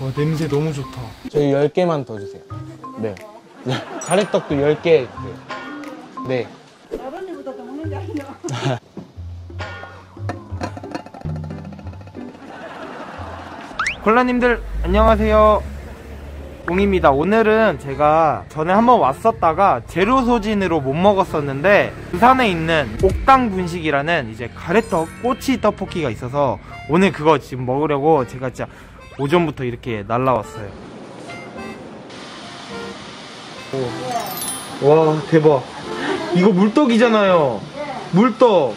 와 냄새 너무 좋다. 저희 10개만 더 주세요. 네. 가래떡도 10개 주세요. 네. 다른 일보다 더 먹는 게 아니야. 콜라님들 안녕하세요. 웅입니다. 오늘은 제가 전에 한번 왔었다가 제로 소진으로 못 먹었었는데 부산에 있는 옥당 분식이라는 이제 가래떡 꼬치 떡볶이가 있어서 오늘 그거 지금 먹으려고 제가 진짜 오전부터 이렇게 날라왔어요. 오. 와 대박. 이거 물떡이잖아요. 물떡.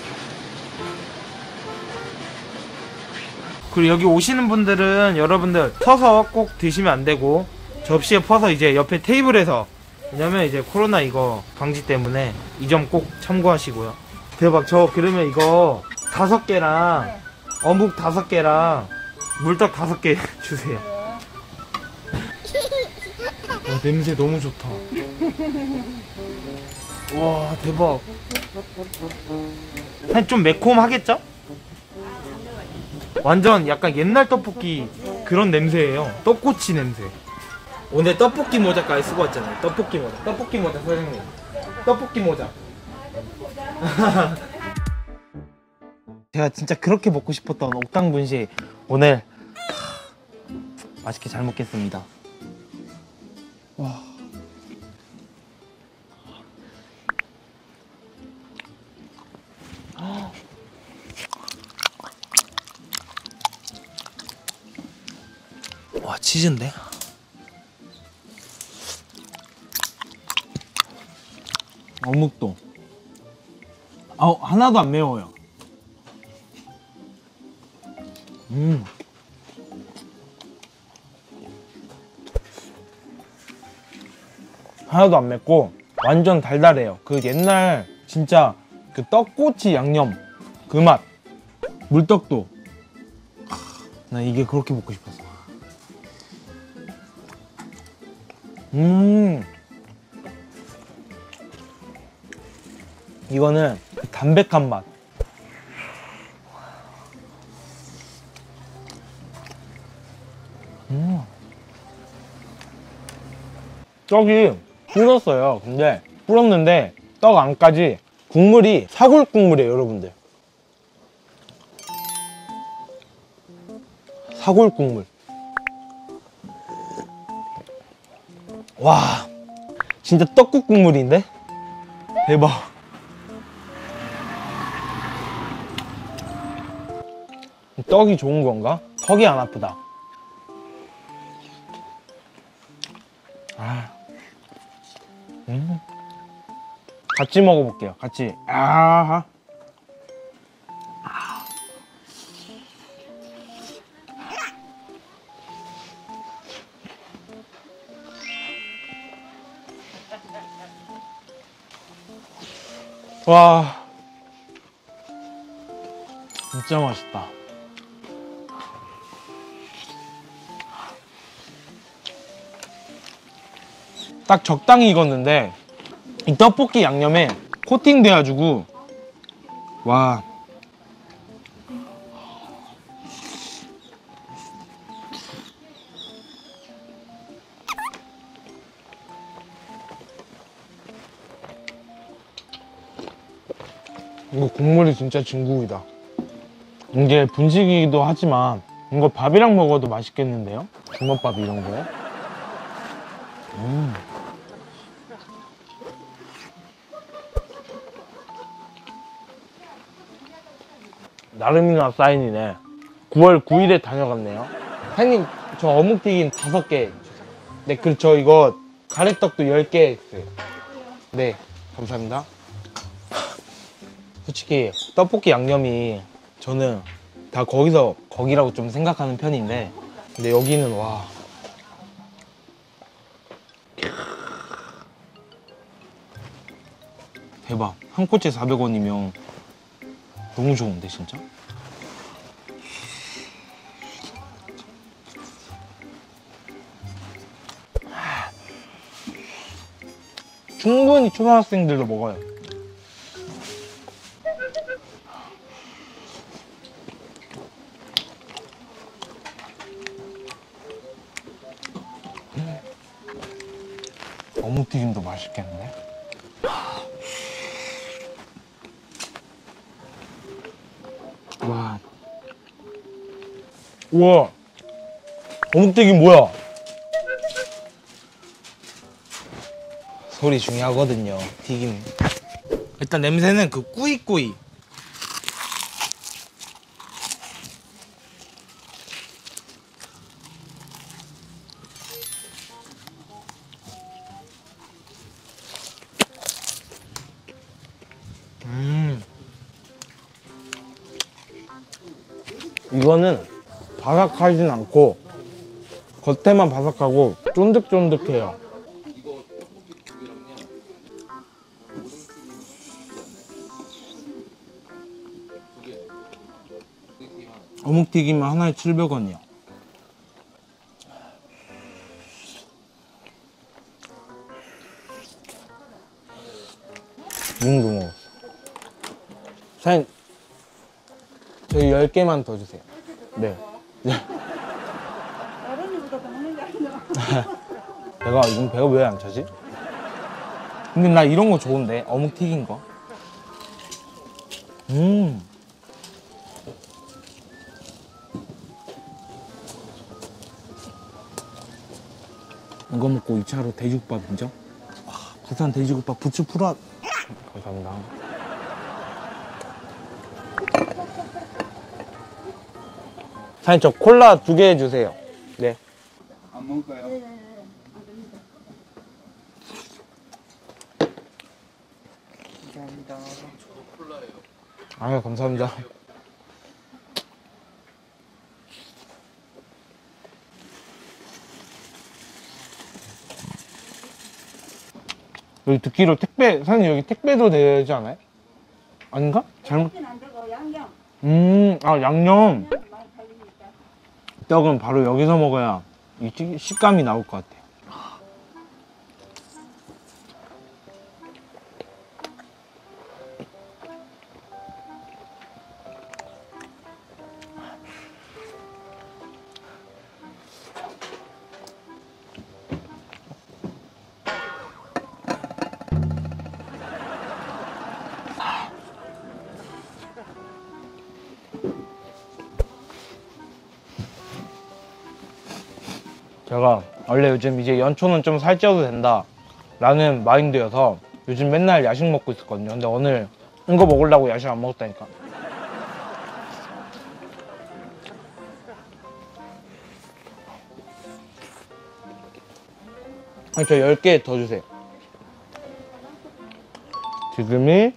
그리고 여기 오시는 분들은 여러분들 서서 꼭 드시면 안 되고 접시에 퍼서 이제 옆에 테이블에서 왜냐면 이제 코로나 이거 방지 때문에 이 점 꼭 참고하시고요. 대박 저 그러면 이거 다섯 개랑 어묵 다섯 개랑 물떡 다섯 개 주세요. 와 냄새 너무 좋다. 와 대박. 사실 좀 매콤하겠죠? 완전 약간 옛날 떡볶이 그런 냄새예요. 떡꼬치 냄새. 오늘 떡볶이 모자까지 쓰고 왔잖아요. 떡볶이 모자. 떡볶이 모자 사장님. 떡볶이 모자. 제가 진짜 그렇게 먹고 싶었던 옥당 분식 오늘 하, 맛있게 잘 먹겠습니다. 와. 와 치즈인데? 어묵도 아 하나도 안 매워요 음 하나도 안 맵고 완전 달달해요 그 옛날 진짜 그 떡꼬치 양념 그 맛 물떡도 나 이게 그렇게 먹고 싶었어 음. 이거는 담백한 맛. 음. 떡이 불었어요. 근데 불었는데 떡 안까지 국물이 사골 국물이에요, 여러분들. 사골 국물. 와 진짜 떡국 국물인데 대박 떡이 좋은 건가? 턱이 안 아프다 음. 같이 먹어볼게요. 같이. 아하. 와. 진짜 맛있다 딱 적당히 익었는데 이 떡볶이 양념에 코팅 돼가지고 와 이거 국물이 진짜 진국이다. 이게 분식이기도 하지만 이거 밥이랑 먹어도 맛있겠는데요? 주먹밥 이런 거에? 음. 나름이나 사인이네. 9월 9일에 다녀갔네요. 사장님, 저 어묵튀김 5개 주세요. 네, 그리고 저 이거 가래떡도 10개 주세요. 네, 감사합니다. 솔직히 떡볶이 양념이 저는 다 거기서 거기라고 좀 생각하는 편인데 근데 여기는 와 대박 한 꼬치에 400원이면 너무 좋은데 진짜? 충분히 초등학생들도 먹어요 너무 튀김도 맛있겠는데? 우와. 어묵튀김 뭐야? 소리 중요하거든요. 튀김. 일단 냄새는 그 꾸이꾸이. 음. 이거는 바삭하진 않고 겉에만 바삭하고 쫀득쫀득해요. 어묵튀김은 하나에 700원이요. 뭉도 먹었어. 사장님, 저희 10개만 더 주세요. 네. 네. 다른 데보다 더 먹는 게 아니야. 내가 이건 배가 왜 안 차지? 근데 나 이런 거 좋은데 어묵 튀긴 거. 음. 이거 먹고 2차로 돼지국밥 인정? 와, 부산 돼지국밥 부추 풀어. 감사합니다. 사장님 저 콜라 두개 해주세요. 네. 안 먹을까요? 아유 감사합니다. 여기 듣기로 택배 사장님 여기 택배도 되지 않아요? 아닌가? 잘못 안 되고 양념 음아. 떡은 바로 여기서 먹어야 식감이 나올 것 같아. 제가 원래 요즘 이제 연초는 좀 살쪄도 된다 라는 마인드여서 요즘 맨날 야식 먹고 있었거든요. 근데 오늘 이거 먹으려고 야식 안 먹었다니까. 저 10개 더 주세요. 지금이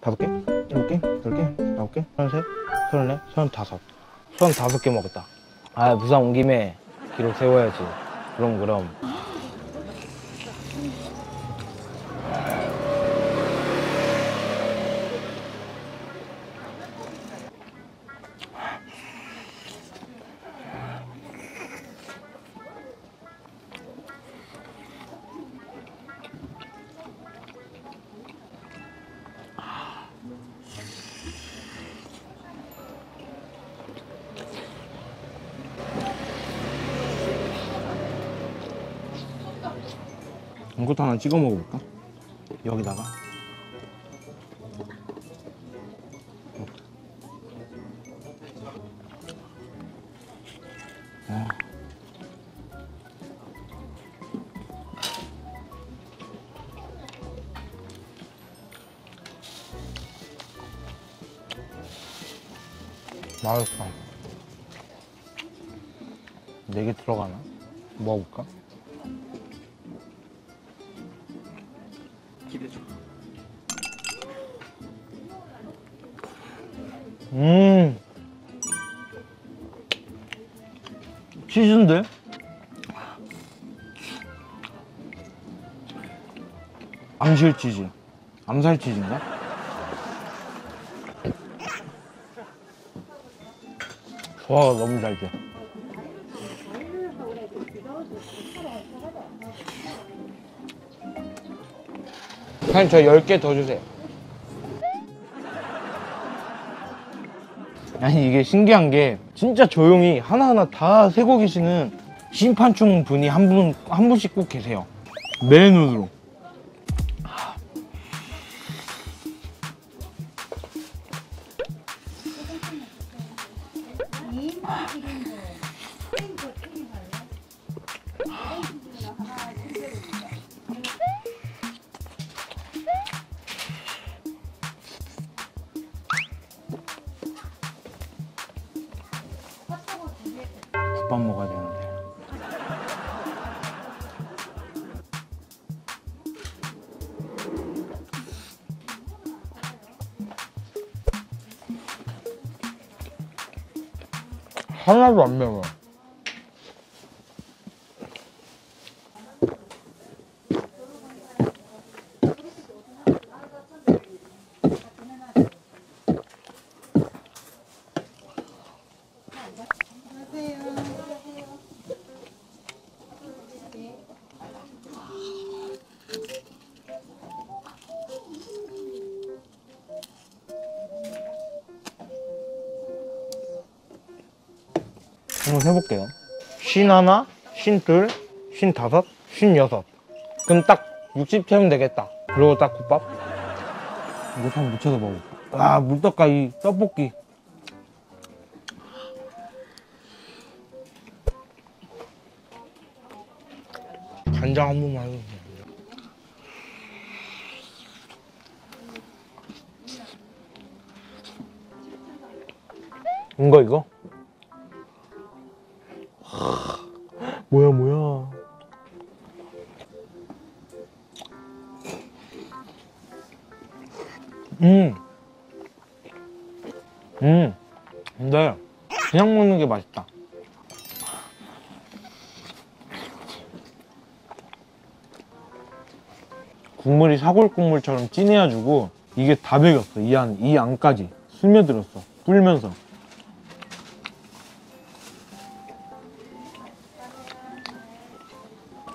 다섯 개? 일곱 개? 여덟 개? 아홉 개? 서른셋? 서른넷? 서른다섯? 서른다섯 개 먹었다. 아 부산 온 김에 기록 세워야지. 그럼 그럼 이것도 하나 찍어 먹어볼까? 여기다가 아. 맛있어. 네개 들어가나? 먹어볼까? 음. 치즈인데? 암실 치즈. 암살 치즈인가? 소화가 너무 잘 돼. 사장님 저 10개 더 주세요. 아니 이게 신기한 게 진짜 조용히 하나하나 다 세고 계시는 심판충 분이 한 분 한 분씩 꼭 계세요. 내 눈으로. 밥 먹어야 되는데. 하나도 안 매워. 한번 해볼게요. 쉰 하나, 쉰 둘, 쉰 다섯, 쉰 여섯. 그럼 딱 60 채우면 되겠다. 그리고 딱 국밥. 이거 한번 묻혀서 먹어. 아, 물떡과 이 떡볶이. 간장 한 번만 해주세요. 이거 이거? 뭐야 뭐야 음. 음. 근데 그냥 먹는 게 맛있다. 국물이 사골 국물처럼 진해가지고 이게 다 배겼어. 이 안, 이 안까지 스며들었어. 불면서.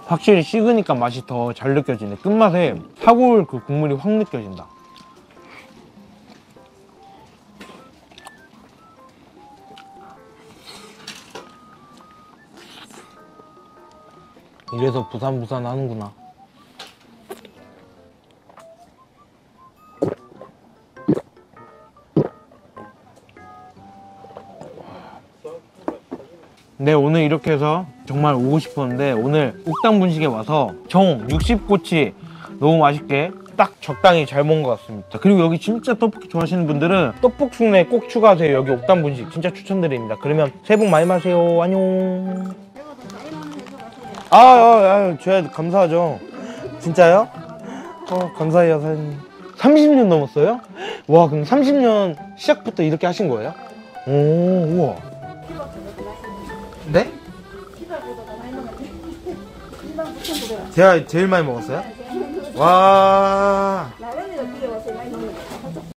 확실히 식으니까 맛이 더 잘 느껴지네. 끝맛에 사골 그 국물이 확 느껴진다. 이래서 부산 부산 하는구나. 네 오늘 이렇게 해서 정말 오고 싶었는데 오늘 옥당 분식에 와서 정 60꼬치 너무 맛있게 딱 적당히 잘 먹은 것 같습니다 그리고 여기 진짜 떡볶이 좋아하시는 분들은 떡볶 숭례 꼭 추가하세요 여기 옥당 분식 진짜 추천드립니다 그러면 새해 복 많이 받으세요 안녕 아, 아, 아 저야 감사하죠 진짜요? 어 감사해요 사장님 30년 넘었어요? 와 그럼 30년 시작부터 이렇게 하신 거예요? 오 우와 네? 제가 제일 많이 먹었어요? 와